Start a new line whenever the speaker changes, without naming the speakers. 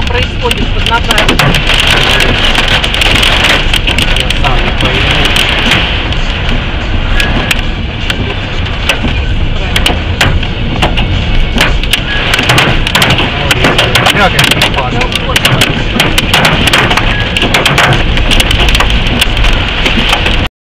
что происходит под ногами.
Okay.